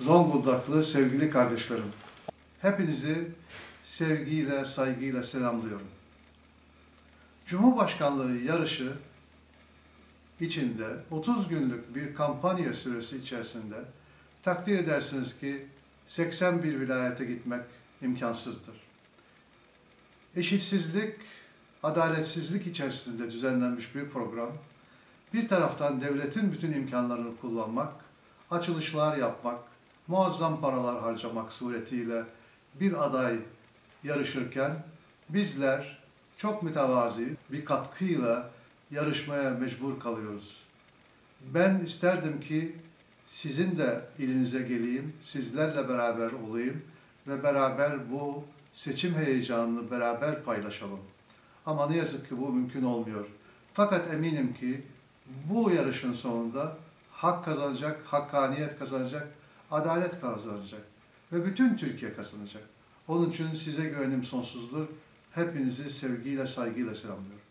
Zonguldaklı sevgili kardeşlerim. Hepinizi sevgiyle, saygıyla selamlıyorum. Cumhurbaşkanlığı yarışı içinde 30 günlük bir kampanya süresi içerisinde takdir edersiniz ki 81 vilayete gitmek imkansızdır. Eşitsizlik, adaletsizlik içerisinde düzenlenmiş bir program. Bir taraftan devletin bütün imkanlarını kullanmak, açılışlar yapmak, muazzam paralar harcamak suretiyle bir aday yarışırken bizler çok mütevazi bir katkıyla yarışmaya mecbur kalıyoruz. Ben isterdim ki sizin de ilinize geleyim, sizlerle beraber olayım ve beraber bu seçim heyecanını beraber paylaşalım. Ama ne yazık ki bu mümkün olmuyor. Fakat eminim ki bu yarışın sonunda hak kazanacak, hakkaniyet kazanacak, adalet kazanacak ve bütün Türkiye kazanacak. Onun için size güvenim sonsuzdur. Hepinizi sevgiyle, saygıyla selamlıyorum.